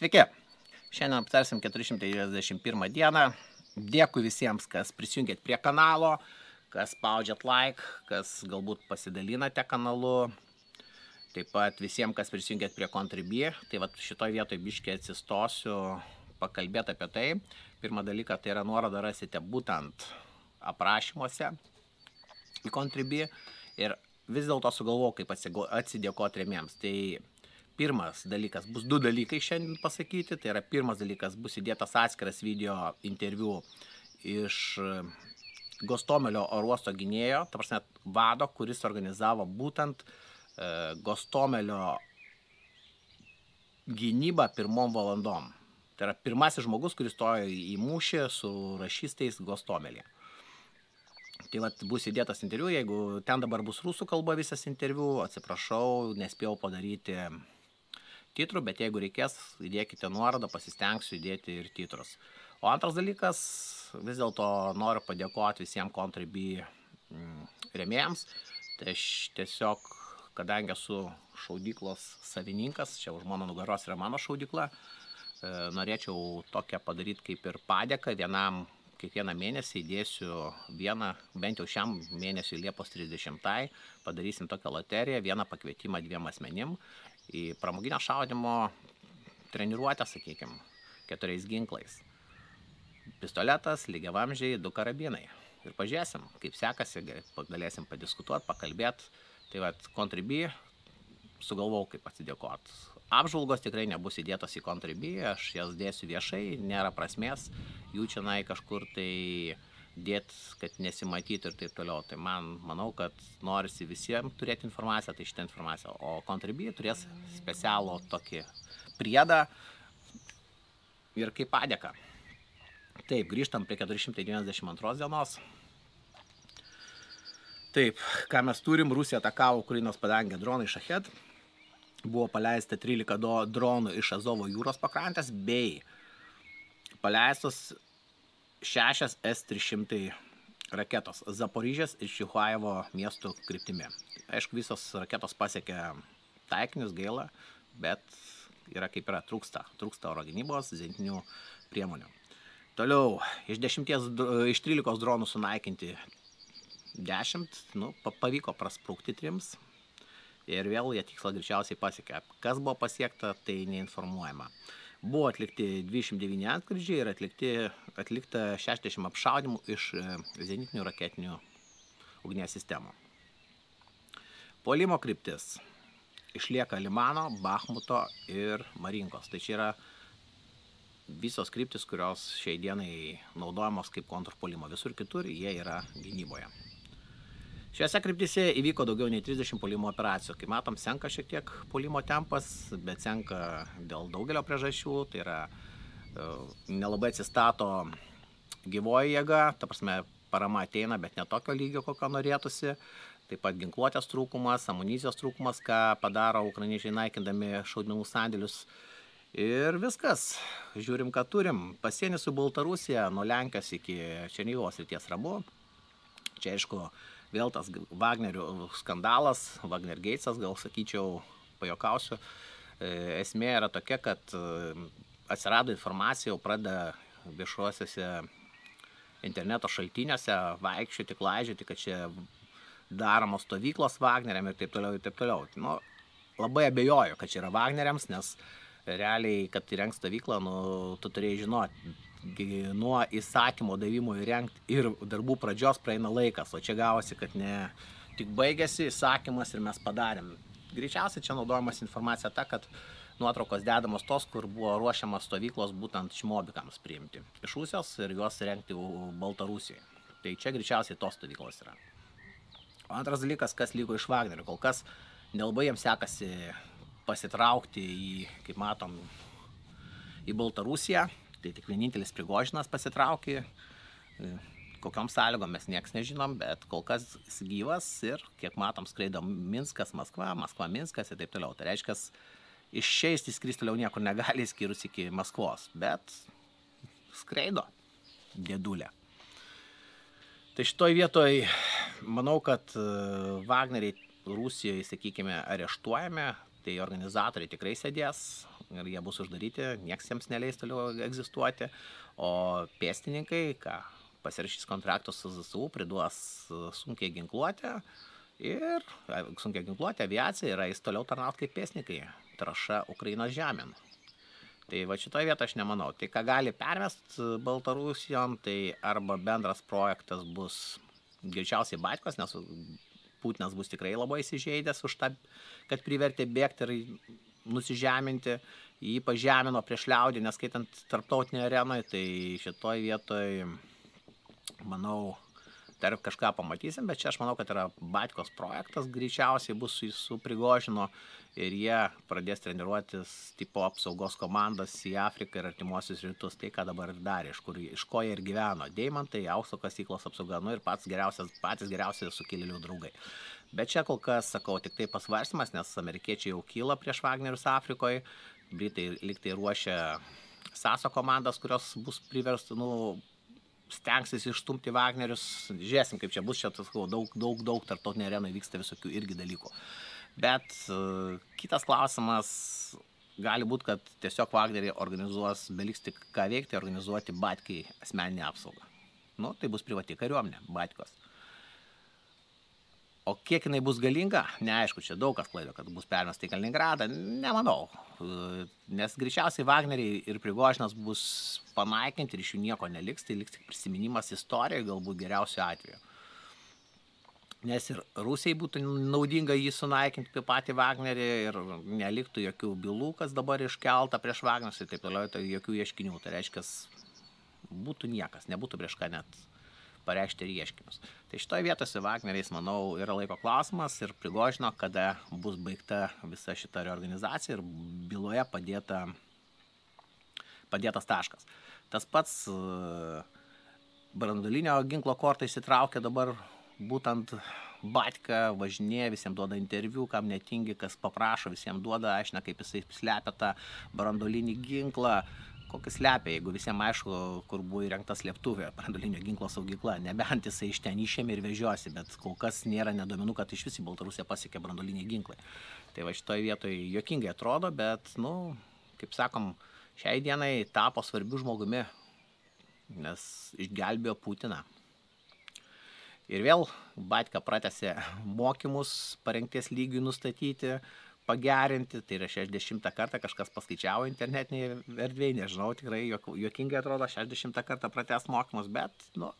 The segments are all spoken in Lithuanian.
Sveiki. Šiandien aptarsim 491 dieną. Dėkui visiems, kas prisijungėt prie kanalo, kas spaudžiat like, kas galbūt pasidalinate kanalu. Taip pat visiems, kas prisijungėt prie Contribui. Tai va šitoje vietoje biškiai atsistosiu pakalbėti apie tai. Pirmą dalyką tai yra nuorodą rasite būtent aprašymuose į Contribui. Ir vis dėlto sugalvojau, kaip atsidėkoti remiems. Tai pirmas dalykas, bus du dalykai šiandien pasakyti. Tai yra pirmas dalykas, bus įdėtas atskiras video interviu iš e, Gostomelio oruosto gynėjo, ta prasme, vado, kuris organizavo būtent e, Gostomelio gynybą pirmom valandom. Tai yra pirmasis žmogus, kuris stojo į mūšį su rašystais Gostomelį. Tai vat, bus įdėtas interviu, jeigu ten dabar bus rusų kalba visas interviu, atsiprašau, nespėjau padaryti titrų, bet jeigu reikės, įdėkite nuorodą, pasistengsiu įdėti ir titrus. O antras dalykas, vis dėlto noriu padėkoti visiems Contribui mm, remėjams. Tai aš tiesiog, kadangi esu šaudyklos savininkas, čia už mano nugaros yra mano šaudykla, e, norėčiau tokią padaryti kaip ir padėką vienam kiekvieną mėnesį įdėsiu vieną, bent jau šiam mėnesiui Liepos 30, padarysim tokią loteriją, vieną pakvietimą dviem asmenim į pramoginio šaudimo treniruotę, sakykime, keturiais ginklais. Pistoletas, lygiavamžiai, du karabinai. Ir pažiūrėsim, kaip sekasi, galėsim padiskutuoti, pakalbėti. Tai vad, Contribui sugalvau, kaip atsidėkoti. Apžvalgos tikrai nebus įdėtos į Contribui, aš jas dėsiu viešai, nėra prasmės jų čia kažkur tai dėt, kad nesimatytų ir taip toliau. Tai man, manau, kad norisi visiems turėti informaciją, tai šitą informaciją. O Contribui turės specialų tokį priedą ir kaip padėką. Taip, grįžtam prie 492 dienos. Taip, ką mes turim, Rusija atakavo Ukrainos padangę dronai Šachet. Buvo paleista 13 dronų iš Azovo jūros pakrantės bei paleistos šešias S-300 raketos Zaporyžės ir Čihuajevo miestų kryptimi. Aišku, visos raketos pasiekia taikinius, gaila, bet yra kaip yra, trūksta, trūksta oro gynybos, zentinių priemonių. Toliau, iš, dešimties, iš 13 dronų sunaikinti 10, nu, pavyko prasprūkti trims ir vėl jie tikslą greičiausiai pasiekė. Kas buvo pasiekta, tai neinformuojama. Buvo atlikti 29 atkryžiai ir atlikti, atlikta 60 apšaudimų iš e, zenitinių raketinių ugnies sistemų. Polimo kryptis išlieka Limano, Bahmuto ir Marinkos. Tai čia yra visos kryptis, kurios šiai dienai naudojamos kaip kontrpolimo. Visur kitur jie yra gynyboje. Šiuose kryptise įvyko daugiau nei 30 polimo operacijų. Kaip matom, senka šiek tiek polimo tempas, bet senka dėl daugelio priežasčių. Tai yra e, nelabai atsistato gyvoji jėga, ta prasme, parama ateina, bet ne tokio lygio, kokio norėtųsi. Taip pat ginkluotės trūkumas, amunicijos trūkumas, ką padaro ukrainiečiai naikindami šaudmenų sandėlius. Ir viskas, žiūrim, ką turim. Pasienis su Baltarusija, nuo Lenkijos iki Černyvos ir ties rabu. Čia aišku, vėl tas Wagnerio skandalas, Wagner Gatesas, gal sakyčiau, pajokausiu. E, esmė yra tokia, kad e, atsirado informacija, jau pradeda viešuosiuose interneto šaltiniuose vaikščioti, klaidžioti, kad čia daromos stovyklos Wagneriam ir taip toliau, ir taip toliau. Nu, labai abejoju, kad čia yra Wagneriams, nes realiai, kad įrengs stovyklą, nu, tu turėjai žinoti, nuo įsakymo davimo įrengti ir darbų pradžios praeina laikas, o čia gavosi, kad ne tik baigėsi įsakymas ir mes padarėm. Greičiausiai čia naudojamas informacija ta, kad nuotraukos dedamos tos, kur buvo ruošiamas stovyklos būtent šmobikams priimti iš Rusijos ir juos rengti Baltarusijai. Tai čia greičiausiai tos stovyklos yra. O antras dalykas, kas lygo iš Wagnerio, kol kas nelabai jiems sekasi pasitraukti į, kaip matom, į Baltarusiją, tai tik vienintelis Prigožinas pasitraukė. E, kokiam sąlygom mes nieks nežinom, bet kol kas jis gyvas ir, kiek matom, skraido Minskas, Maskva, Maskva, Minskas ir taip toliau. Tai reiškia, iššeisti skristi toliau niekur negali, skyrus iki Maskvos, bet skraido dėdulė. Tai šitoj vietoj manau, kad e, Wagneriai Rusijoje, sakykime, areštuojami, tai organizatoriai tikrai sėdės, ir jie bus uždaryti, nieks jiems neleis toliau egzistuoti, o pėstininkai, ką pasirašys kontraktus su ZSU, priduos sunkiai ginkluotę ir sunkiai ginkluotę aviaciją ir eis toliau tarnauti kaip pėstininkai, traša Ukrainos žemėn. Tai va šitoje vietoje aš nemanau. Tai ką gali permest Baltarusijom, tai arba bendras projektas bus greičiausiai Batkos, nes Putinas bus tikrai labai įsižeidęs už tą, kad privertė bėgti ir nusižeminti, jį pažemino prieš liaudį, neskaitant tarptautinėje arenoje, tai šitoj vietoj, manau, dar kažką pamatysim, bet čia aš manau, kad yra Batkos projektas, greičiausiai bus su, su Prigožino ir jie pradės treniruotis tipo apsaugos komandas į Afriką ir artimuosius rytus, tai ką dabar ir darė, iš, kur, iš ko jie ir gyveno. Deimantai, aukso kasyklos apsauga, nu ir pats geriausias, patys geriausi sukilėlių draugai. Bet čia kol kas, sakau, tik tai pasvarstymas, nes amerikiečiai jau kyla prieš Wagnerius Afrikoje, Britai liktai ruošia Saso komandas, kurios bus priverstų, nu, stengsis išstumti Wagnerius. Žiūrėsim, kaip čia bus, čia tas, daug, daug, daug tarptautinė arena vyksta visokių irgi dalykų. Bet uh, kitas klausimas, gali būti, kad tiesiog Wagnerį organizuos, beliks tik ką veikti, organizuoti Batkiai asmeninę apsaugą. Nu, tai bus privati kariuomenė, Batkos. O kiek jinai bus galinga, neaišku, čia daug kas klaido, kad bus permesta į Kaliningradą, nemanau. Nes greičiausiai Wagneriai ir Prigožinas bus panaikinti ir iš jų nieko neliks, tai liks tik prisiminimas istorijoje, galbūt geriausiu atveju. Nes ir Rusijai būtų naudinga jį sunaikinti apie patį Wagnerį ir neliktų jokių bylų, kas dabar iškelta prieš Wagnerius ir taip toliau, tai jokių ieškinių. Tai reiškia, būtų niekas, nebūtų prieš ką net pareikšti ir ieškinius. Tai šitoje vietoje su Wagneriais, manau, yra laiko klausimas ir prigožino, kada bus baigta visa šita reorganizacija ir byloje padėta, padėtas taškas. Tas pats e, branduolinio ginklo kortą įsitraukia dabar būtent Batka važinėja, visiems duoda interviu, kam netingi, kas paprašo, visiems duoda, aiškina, kaip jisai slepia tą brandolinį ginklą kokį slepia, jeigu visiems aišku, kur buvo įrengta slėptuvė, branduolinio ginklo saugykla, nebent jisai iš ten išėmė ir vežiosi, bet kol kas nėra nedominu, kad iš visų Baltarusiją pasiekė branduoliniai ginklai. Tai va šitoje vietoje jokingai atrodo, bet, nu, kaip sakom, šiai dienai tapo svarbiu žmogumi, nes išgelbėjo Putiną. Ir vėl Batka pratęsė mokymus parengties lygiui nustatyti, pagerinti, tai yra 60 kartą kažkas paskaičiavo internetinėje erdvėje, nežinau, tikrai juokingai atrodo 60 kartą pratęs mokymus, bet, nu,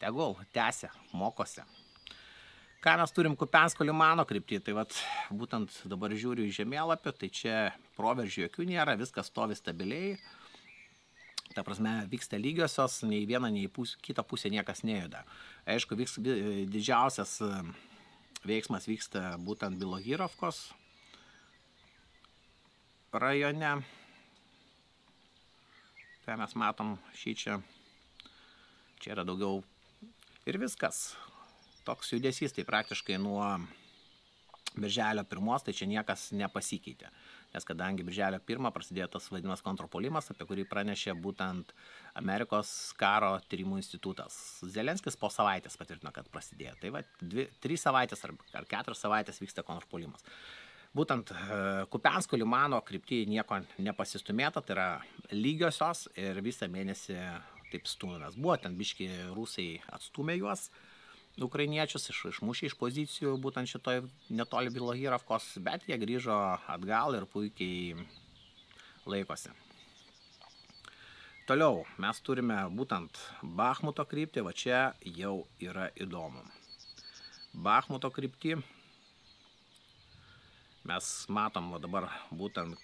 tegul, tęsia, mokosi. Ką mes turim Kupensko limano kryptį, tai vat, būtent dabar žiūriu į žemėlapį, tai čia proveržių jokių nėra, viskas stovi stabiliai. Ta prasme, vyksta lygiosios, nei viena, nei pus, kita pusė niekas nejuda. Aišku, vyks, didžiausias veiksmas vyksta būtent Bilohirovkos rajone. Tai mes matom šį čia. Čia yra daugiau ir viskas. Toks judesys, tai praktiškai nuo birželio pirmos, tai čia niekas nepasikeitė. Nes kadangi birželio pirmą prasidėjo tas vadinamas kontrpolimas, apie kurį pranešė būtent Amerikos karo tyrimų institutas. Zelenskis po savaitės patvirtino, kad prasidėjo. Tai va, dvi, trys savaitės ar, ar keturios savaitės vyksta kontrpolimas būtent e, Kupensko limano kryptyje nieko nepasistumėta, tai yra lygiosios ir visą mėnesį taip stumėmės. Buvo ten biški rusai atstumė juos, ukrainiečius, iš, išmušė iš pozicijų būtent šitoj netoli Bilohiravkos, bet jie grįžo atgal ir puikiai laikosi. Toliau mes turime būtent Bahmuto kryptį, va čia jau yra įdomu. Bahmuto kryptį mes matom va dabar būtent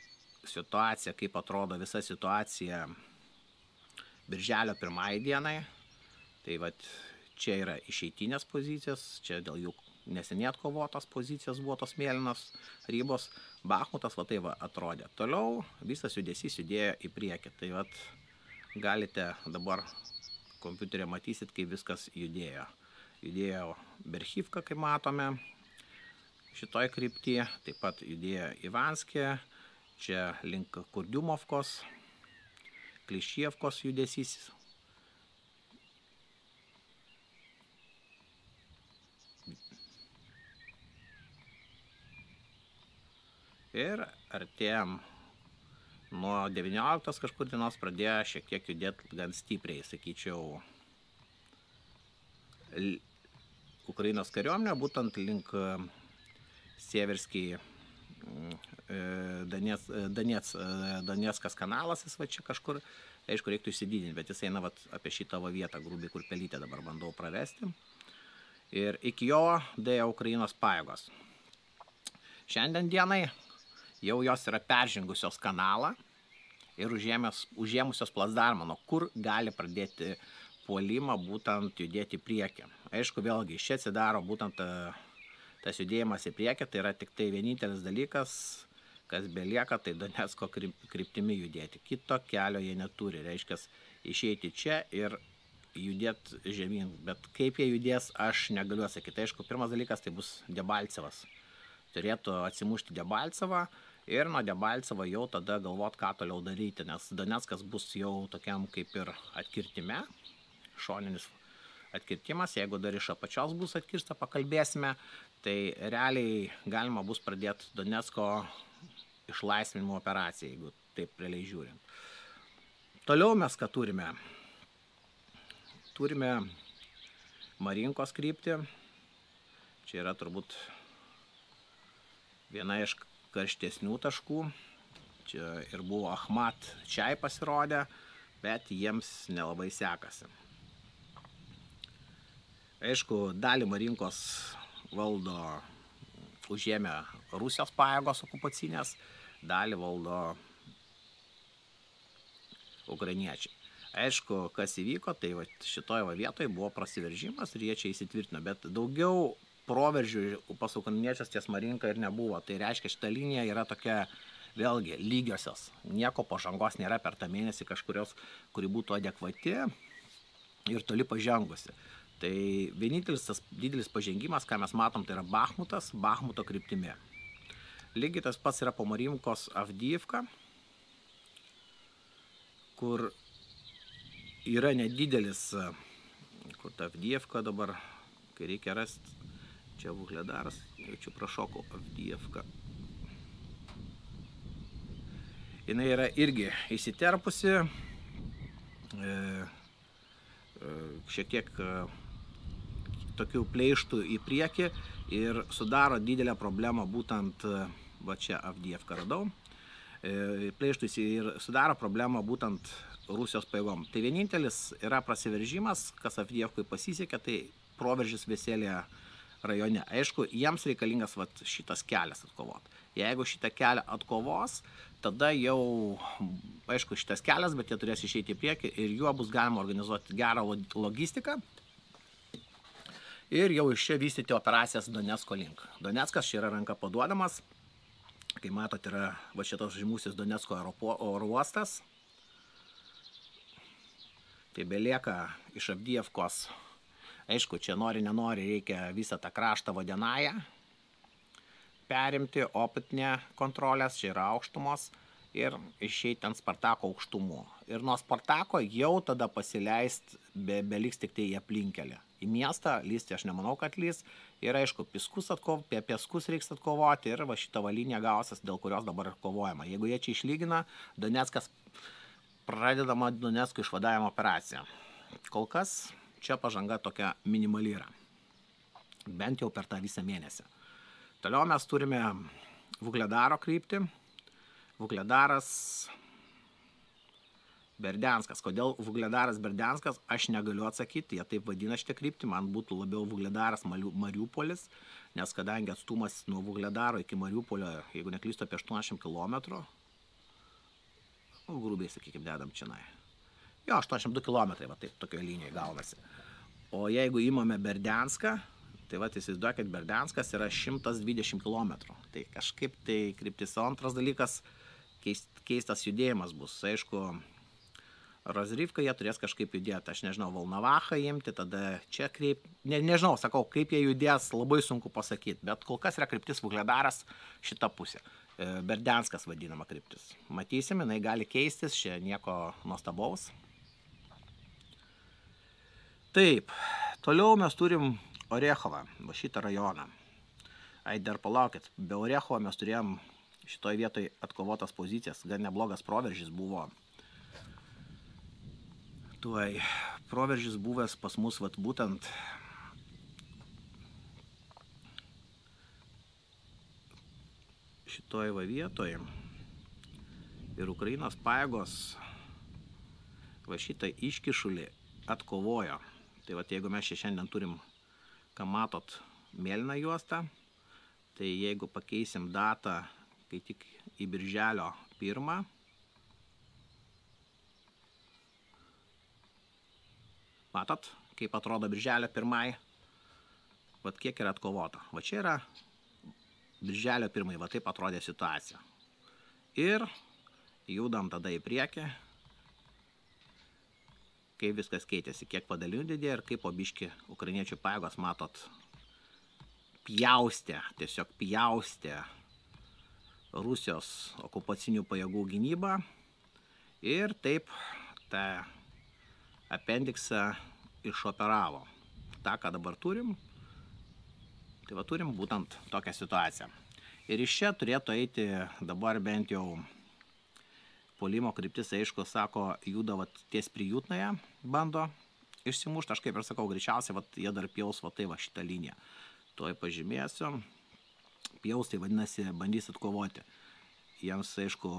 situaciją, kaip atrodo visa situacija birželio pirmai dienai. Tai va čia yra išeitinės pozicijos, čia dėl jų neseniai atkovotos pozicijos buvo tos mėlynos rybos. Bahmutas va tai va atrodė. Toliau visas judesys judėjo į priekį. Tai va galite dabar kompiuterė matysit, kaip viskas judėjo. Judėjo Berhyvka, kaip matome, šitoj kryptyje, taip pat judėjo Ivanskė, čia link Kurdiumovkos, Klišievkos judesys. Ir artėjom nuo 19 kažkur dienos pradėjo šiek tiek judėti gan stipriai, sakyčiau, Ukrainos kariuomenė, būtent link Sieverskiai Danies, Danies, Danieskas kanalas, jis va čia kažkur, aišku, reiktų įsididinti, bet jis eina vat, apie šitą vietą, grubiai, kur pelytę dabar bandau pravesti. Ir iki jo dėjo Ukrainos pajėgos. Šiandien dienai jau jos yra peržengusios kanalą ir užėmės, užėmusios plasdarmą, nuo kur gali pradėti puolimą būtent judėti priekį. Aišku, vėlgi, iš čia atsidaro būtent tas judėjimas į priekį, tai yra tik tai vienintelis dalykas, kas belieka, tai Donetsko kryptimi judėti. Kito kelio jie neturi, reiškia išeiti čia ir judėti žemyn. Bet kaip jie judės, aš negaliu sakyti. Aišku, pirmas dalykas tai bus Debalcevas. Turėtų atsimušti Debalcevą ir nuo Debalcevo jau tada galvot, ką toliau daryti, nes Donetskas bus jau tokiam kaip ir atkirtime, šoninis atkirtimas, jeigu dar iš apačios bus atkirsta, pakalbėsime, tai realiai galima bus pradėti Donetsko išlaisvinimo operaciją, jeigu taip realiai žiūrint. Toliau mes ką turime? Turime Marinkos kryptį. Čia yra turbūt viena iš karštesnių taškų. Čia ir buvo Ahmat Čiai pasirodę, bet jiems nelabai sekasi. Aišku, dalį Marinkos valdo užėmę Rusijos pajėgos okupacinės, dalį valdo ukrainiečiai. Aišku, kas įvyko, tai va, šitoje va vietoje buvo prasiveržimas ir jie čia įsitvirtino, bet daugiau proveržių pas ukrainiečius ties Marinka ir nebuvo. Tai reiškia, šita linija yra tokia vėlgi lygiosios. Nieko pažangos nėra per tą mėnesį kažkurios, kuri būtų adekvati ir toli pažengusi. Tai vienintelis tas didelis pažengimas, ką mes matom, tai yra Bahmutas, Bahmuto kryptimi. Lygiai tas pats yra po Marimkos Avdyivka, kur yra nedidelis, kur ta Avdyivka dabar, kai reikia rasti, čia Vuhledaras, jaučiu prašokau Avdyivka. Jis yra irgi įsiterpusi, e, e, šiek tiek e, tokių pleištų į priekį ir sudaro didelę problemą būtent, va čia Avdievką radau, pleištus ir sudaro problemą būtent Rusijos paėgom. Tai vienintelis yra prasiveržimas, kas Avdievkui pasisekė, tai proveržis Veselėje rajone. Aišku, jiems reikalingas vat, šitas kelias atkovoti. Jeigu šitą kelią atkovos, tada jau, aišku, šitas kelias, bet jie turės išeiti į priekį ir juo bus galima organizuoti gerą logistiką. Ir jau iš čia vystyti operacijas Donetsko link. Donetskas čia yra ranka paduodamas. Kai matot, yra va šitas žymusis Donetsko oro uostas. Tai belieka iš Abdievkos Aišku, čia nori, nenori, reikia visą tą kraštą vadenają perimti, opitinę kontrolės, čia yra aukštumos ir išeiti ant Spartako aukštumų. Ir nuo Spartako jau tada pasileist, be, beliks tik tai į aplinkelį. Į miestą lysti aš nemanau, kad lys. Ir aišku, piskus atkov, apie piskus reiks atkovoti ir va šita valinė gausias, dėl kurios dabar ir kovojama. Jeigu jie čia išlygina, Donetskas pradedama Donetsko išvadavimo operacija. Kol kas čia pažanga tokia minimali yra. Bent jau per tą visą mėnesį. Toliau mes turime Vugledaro kryptį. Vugledaras Berdianskas. Kodėl Vugledaras Berdianskas, aš negaliu atsakyti, jie taip vadina šitą kryptį, man būtų labiau Vugledaras Mariupolis, nes kadangi atstumas nuo Vugledaro iki Mariupolio, jeigu neklystu, apie 80 km, nu, grubiai sakykime, dedam čia. Jo, 82 km, va taip, tokioje linijoje gaunasi. O jeigu įmame Berdianską, tai va, įsivaizduokit, Berdianskas yra 120 km. Tai kažkaip tai kryptis. O antras dalykas, keistas judėjimas bus. Aišku, Rozrivka jie turės kažkaip judėti, aš nežinau, Valnavachą imti, tada čia kreip, ne, nežinau, sakau, kaip jie judės, labai sunku pasakyti, bet kol kas yra kryptis Vugledaras šita pusė. E, Berdianskas vadinama kryptis. Matysim, jinai gali keistis, čia nieko nuostabaus, Taip, toliau mes turim Orechovą, va šitą rajoną. Ai, dar palaukit, be Orechovo mes turėjom šitoje vietoje atkovotas pozicijas, gan neblogas proveržys buvo. Tuoj proveržys buvęs pas mus vat, būtent šitoje va vietoje ir Ukrainos pajėgos va šitą iškišulį atkovojo. Tai va jeigu mes čia šiandien turim, ką matot, mėlyną juostą, tai jeigu pakeisim datą, kai tik į birželio pirmą, matot, kaip atrodo birželio pirmai, va kiek yra atkovota. Va čia yra birželio pirmai, va taip atrodė situacija. Ir judam tada į priekį, kaip viskas keitėsi, kiek padalinių didėjo ir kaip obiški ukrainiečių pajėgos, matot, pjaustė, tiesiog pjaustė Rusijos okupacinių pajėgų gynybą ir taip tą apendiksą išoperavo. Ta, ką dabar turim, Tai va turim būtent tokią situaciją. Ir iš čia turėtų eiti dabar bent jau polimo kryptis, aišku, sako, juda vat, ties prijutnąją, bando išsimušti, aš kaip ir sakau, greičiausiai vat, jie dar pjaus va tai va šitą liniją. Tuoj pažymėsiu. Pjaus tai vadinasi, bandys atkovoti. Jiems, aišku,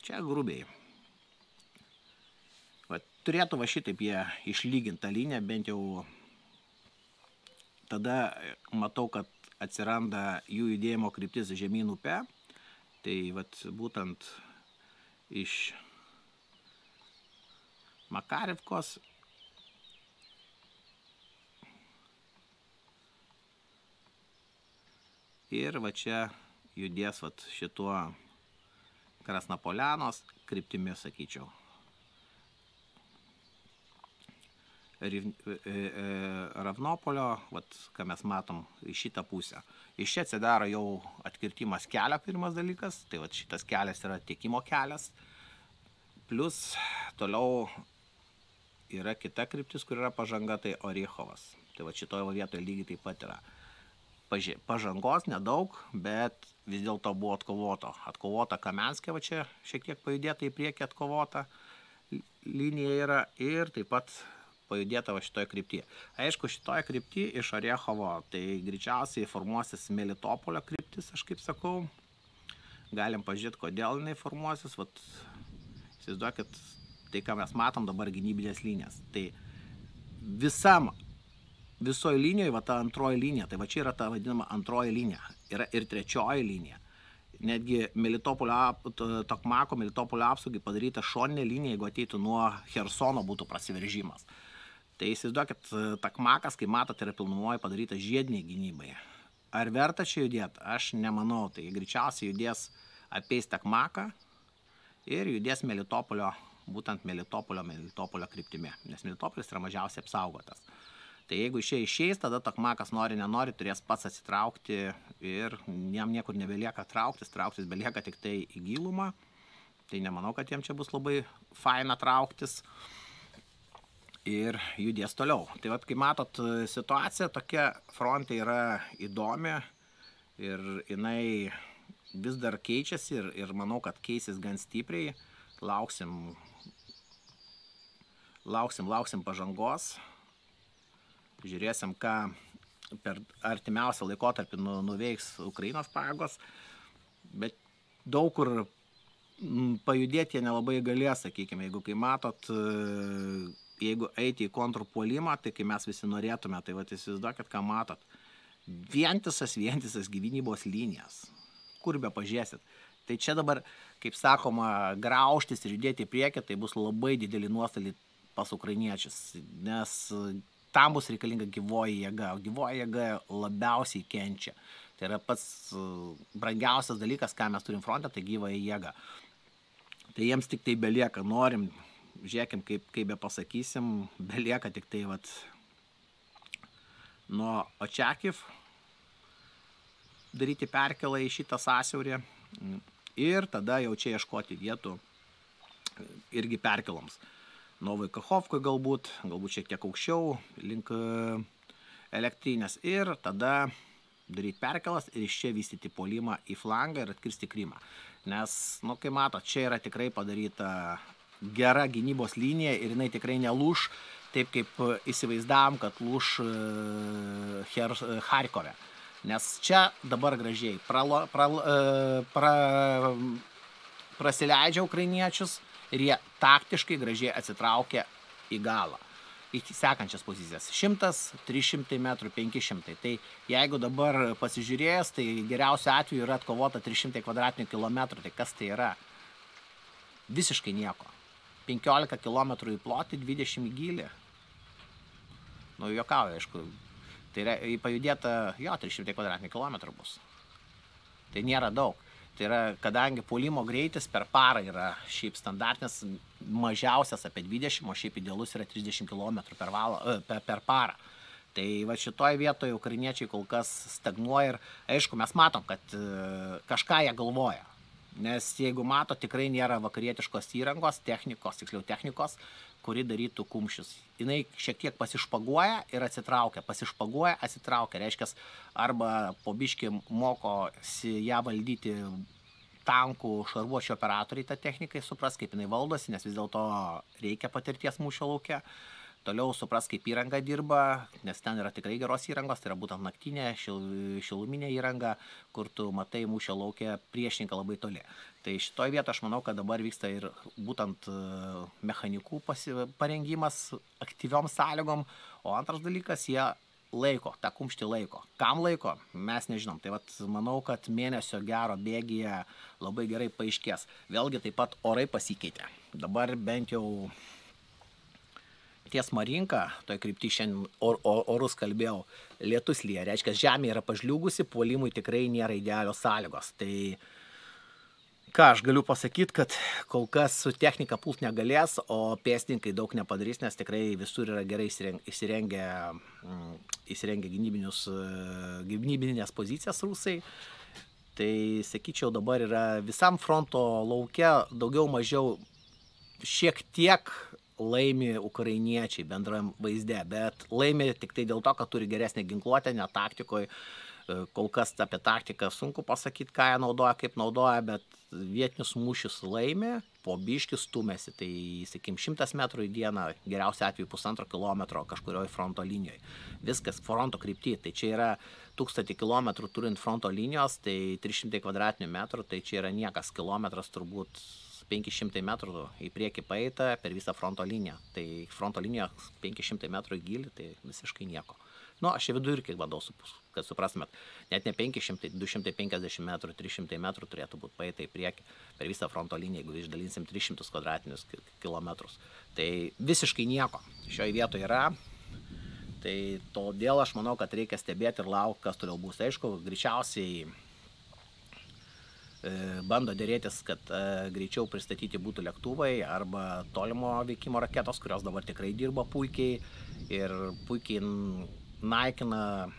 čia grubiai. Turėtų va šitaip jie išlyginti tą liniją, bent jau tada matau, kad atsiranda jų judėjimo kryptis žemyn upe. Tai vat, būtent iš Makarivkos ir va čia judės vat, šituo Krasnapolianos kryptimi, sakyčiau. E, e, Ravnopolio, vat, ką mes matom į šitą pusę. Iš čia atsidaro jau atkirtimas kelio pirmas dalykas, tai vat, šitas kelias yra tiekimo kelias. Plus toliau yra kita kryptis, kur yra pažanga, tai Orechovas. Tai va šitoje vietoje lygiai taip pat yra. Pažangos nedaug, bet vis dėlto buvo atkovota. Atkovota Kamenskė, va čia šiek tiek pajudėta į priekį atkovota linija yra ir taip pat pajudėta va šitoje kryptyje. Aišku, šitoje kryptyje iš Orechovo, tai greičiausiai formuosis Melitopolio kryptis, aš kaip sakau. Galim pažiūrėti, kodėl jinai formuosis. Vat, įsivaizduokit, tai ką mes matom dabar gynybinės linijas. Tai visam, visoje linijoje, va ta antroji linija, tai va čia yra ta vadinama antroji linija. Yra ir trečioji linija netgi Melitopolio, Tokmako Melitopolio apsaugai padaryta šoninė linija, jeigu ateitų nuo Hersono būtų prasiveržimas. Tai įsivaizduokit, takmakas, kaip matot, yra pilnumoje padaryta žiediniai gynybai. Ar verta čia judėti? Aš nemanau. Tai greičiausiai judės apeis takmaką ir judės Melitopolio, būtent Melitopolio, Melitopolio kryptimi, nes Melitopolis yra mažiausiai apsaugotas. Tai jeigu iš čia išeis, tada takmakas nori, nenori, turės pats atsitraukti ir jam niekur nebelieka trauktis, trauktis belieka tik tai į gilumą. Tai nemanau, kad jiem čia bus labai faina trauktis ir judės toliau. Tai vad, kai matot, situacija tokia fronte yra įdomi ir jinai vis dar keičiasi ir, ir manau, kad keisis gan stipriai. Lauksim, lauksim, lauksim pažangos. Žiūrėsim, ką per artimiausią laikotarpį nu, nuveiks Ukrainos pagos. Bet daug kur pajudėti jie nelabai galės, sakykime, jeigu kai matot jeigu eiti į kontrpuolimą, tai kai mes visi norėtume, tai va įsivaizduokit, ką matot. Vientisas, vientisas gyvybos linijas. Kur be pažiūrėsit. Tai čia dabar, kaip sakoma, grauštis ir judėti į priekį, tai bus labai dideli nuostoliai pas ukrainiečius, nes tam bus reikalinga gyvoji jėga, o gyvoji jėga labiausiai kenčia. Tai yra pats brangiausias dalykas, ką mes turim fronte, tai gyvoji jėga. Tai jiems tik tai belieka, norim žiūrėkim, kaip, kaip be pasakysim, belieka tik tai vat, nuo Očiakiv daryti perkelą į šitą sąsiaurį ir tada jau čia ieškoti vietų irgi perkeloms. Novai Kachovkui galbūt, galbūt šiek tiek aukščiau link elektrinės ir tada daryti perkelas ir iš čia vystyti polimą į flangą ir atkirsti Krymą. Nes, nu, kaip matot, čia yra tikrai padaryta gera gynybos linija ir jinai tikrai nelūš, taip kaip įsivaizdavom, kad lūš Her, Harkove. Nes čia dabar gražiai pralo, pralo, pra, prasileidžia ukrainiečius ir jie taktiškai gražiai atsitraukia į galą į sekančias pozicijas. 100, 300 metrų, 500. Tai jeigu dabar pasižiūrėjęs, tai geriausiu atveju yra atkovota 300 kvadratinių kilometrų. Tai kas tai yra? Visiškai nieko. 15 km į plotį, 20 į gilį. Nu, jokauju, aišku. Tai yra pajudėta, jo, 300 kvadratinių kilometrų bus. Tai nėra daug. Tai yra, kadangi puolimo greitis per parą yra šiaip standartinis mažiausias apie 20, o šiaip idealus yra 30 km per, valą, per, per parą. Tai va šitoje vietoje ukrainiečiai kol kas stagnuoja ir aišku, mes matom, kad kažką jie galvoja. Nes jeigu mato, tikrai nėra vakarietiškos įrangos, technikos, tiksliau technikos, kuri darytų kumščius. Jis šiek tiek pasišpaguoja ir atsitraukia, pasišpaguoja, atsitraukia. Reiškia, arba pobiški mokosi ją valdyti tankų šarvuočio operatoriai tą technikai supras, kaip jinai valdosi, nes vis dėlto reikia patirties mūšio laukia. Toliau supras, kaip įranga dirba, nes ten yra tikrai geros įrangos, tai yra būtent naktinė, šil, šiluminė įranga, kur tu matai mūšio laukia priešininką labai toli. Tai šitoje vietoje aš manau, kad dabar vyksta ir būtent mechanikų pasi, parengimas aktyviom sąlygom, o antras dalykas, jie laiko, tą kumštį laiko. Kam laiko, mes nežinom. Tai vat, manau, kad mėnesio gero bėgyje labai gerai paaiškės. Vėlgi taip pat orai pasikeitė. Dabar bent jau ties Marinka, toj krypti šiandien or, or, orus kalbėjau, lietus lyja, reiškia, žemė yra pažliugusi, puolimui tikrai nėra idealios sąlygos. Tai ką aš galiu pasakyti, kad kol kas su technika pult negalės, o pėstininkai daug nepadarys, nes tikrai visur yra gerai įsirengę, mm, įsirengę gynybinius, gynybinės pozicijas rusai. Tai sakyčiau, dabar yra visam fronto laukia daugiau mažiau šiek tiek laimi ukrainiečiai bendrajam vaizde, bet laimi tik tai dėl to, kad turi geresnę ginkluotę, net taktikoje. Kol kas apie taktiką sunku pasakyti, ką jie naudoja, kaip naudoja, bet vietinius mūšius laimi, po biškis stumėsi, tai, sakykim, 100 metrų į dieną, geriausia atveju pusantro kilometro kažkurioje fronto linijoje. Viskas fronto krypti, tai čia yra 1000 km turint fronto linijos, tai 300 kvadratinių metrų, tai čia yra niekas, kilometras turbūt 500 metrų į priekį paeita per visą fronto liniją. Tai fronto linija 500 metrų į gilį, tai visiškai nieko. Nu, aš čia vidurkį bandau, kad suprastumėt. Net ne 500, 250 metrų, 300 metrų turėtų būti paeita į priekį per visą fronto liniją, jeigu išdalinsim 300 kvadratinius kilometrus. Tai visiškai nieko šioje vietoje yra. Tai todėl aš manau, kad reikia stebėti ir laukti, kas toliau bus. Aišku, greičiausiai bando dėrėtis, kad greičiau pristatyti būtų lėktuvai arba tolimo veikimo raketos, kurios dabar tikrai dirba puikiai ir puikiai naikina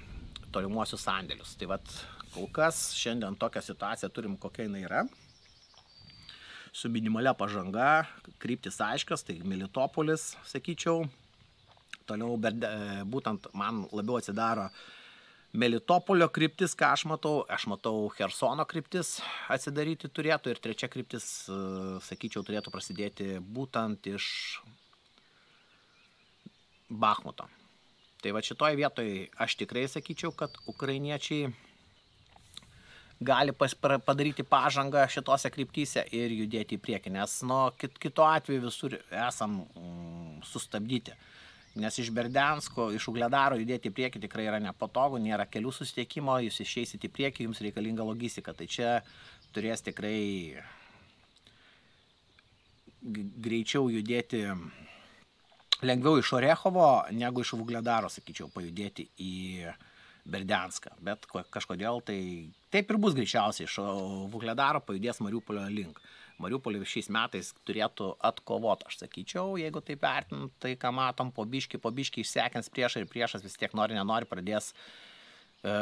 tolimuosius sandėlius. Tai vad, kol kas šiandien tokią situaciją turim, kokia jinai yra. Su minimalia pažanga, kryptis aiškios, tai Militopolis, sakyčiau. Toliau, bet būtent man labiau atsidaro uh, Melitopolio kryptis, ką aš matau, aš matau Hersono kryptis atsidaryti turėtų ir trečia kryptis, sakyčiau, turėtų prasidėti būtent iš Bahmuto. Tai va šitoje vietoje aš tikrai sakyčiau, kad ukrainiečiai gali pas, padaryti pažangą šitose kryptyse ir judėti į priekį, nes nuo kit, kito atveju visur esam mm, sustabdyti nes iš Berdensko, iš Ugledaro judėti į priekį tikrai yra nepatogu, nėra kelių susitiekimo, jūs išeisit į priekį, jums reikalinga logistika. Tai čia turės tikrai greičiau judėti lengviau iš Orechovo negu iš Ugledaro, sakyčiau, pajudėti į Berdenską. Bet kažkodėl tai taip ir bus greičiausiai iš Ugledaro pajudės Mariupolio link. Mariupolį šiais metais turėtų atkovoti, aš sakyčiau, jeigu taip vertinant, tai ką matom, po biški, po biški išsekins priešą ir priešas vis tiek nori, nenori, pradės e,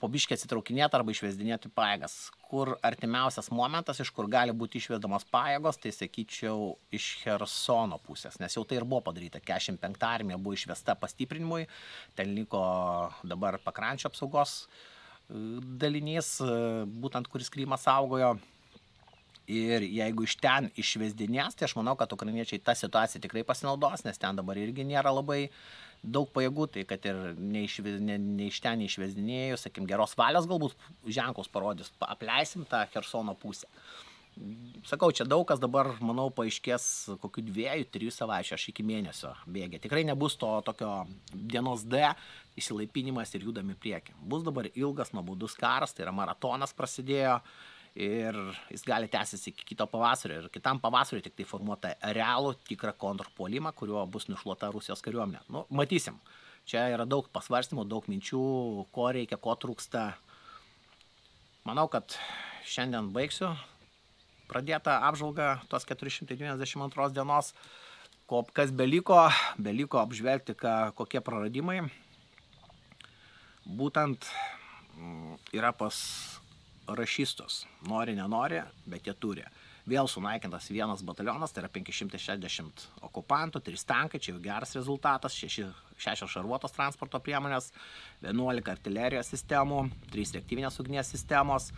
po biški atsitraukinėti arba išvesdinėti pajėgas. Kur artimiausias momentas, iš kur gali būti išvedamos pajėgos, tai sakyčiau iš Hersono pusės, nes jau tai ir buvo padaryta. 45 armija buvo išvesta pastiprinimui, ten liko dabar pakrančio apsaugos dalinys, būtent kuris Krymą saugojo. Ir jeigu iš ten išvesdinės, tai aš manau, kad ukrainiečiai tą situaciją tikrai pasinaudos, nes ten dabar irgi nėra labai daug pajėgų, tai kad ir ne iš, ne, ne iš ten išvesdinėjų, sakim, geros valios galbūt ženklus parodys, apleisim tą Hersono pusę. Sakau, čia daug kas dabar, manau, paaiškės kokių dviejų, trijų savaičių, aš iki mėnesio bėgė. Tikrai nebus to tokio dienos D įsilaipinimas ir judami prieki. Bus dabar ilgas, nuobodus karas, tai yra maratonas prasidėjo ir jis gali tęsis iki kito pavasario ir kitam pavasariui tik tai formuota realų tikrą kontrpuolimą, kuriuo bus nušluota Rusijos kariuomenė. Nu, matysim. Čia yra daug pasvarstymų, daug minčių, ko reikia, ko trūksta. Manau, kad šiandien baigsiu pradėtą apžvalgą tos 492 dienos. Ko, kas beliko, beliko apžvelgti, ką, kokie praradimai. Būtent mm, yra pas rašystus. Nori, nenori, bet jie turi. Vėl sunaikintas vienas batalionas, tai yra 560 okupantų, 3 tankai, čia jau geras rezultatas, 6, 6 šarvuotos transporto priemonės, 11 artilerijos sistemų, 3 reaktyvinės ugnies sistemos,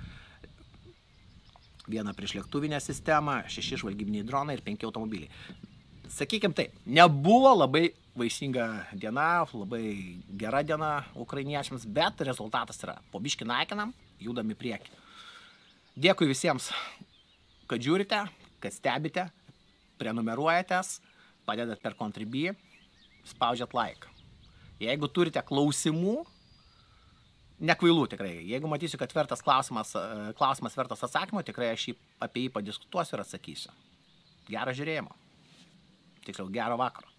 viena priešlėktuvinė sistema, 6 žvalgybiniai dronai ir 5 automobiliai. Sakykime taip, nebuvo labai vaisinga diena, labai gera diena ukrainiečiams, bet rezultatas yra, po biški naikinam, judam į priekį. Dėkui visiems, kad žiūrite, kad stebite, prenumeruojatės, padedat per kontribį, spaudžiat like. Jeigu turite klausimų, nekvailų tikrai. Jeigu matysiu, kad vertas klausimas, klausimas vertas atsakymo, tikrai aš jį, apie jį padiskutuosiu ir atsakysiu. Gerą žiūrėjimą. Tiksliau, gero vakaro.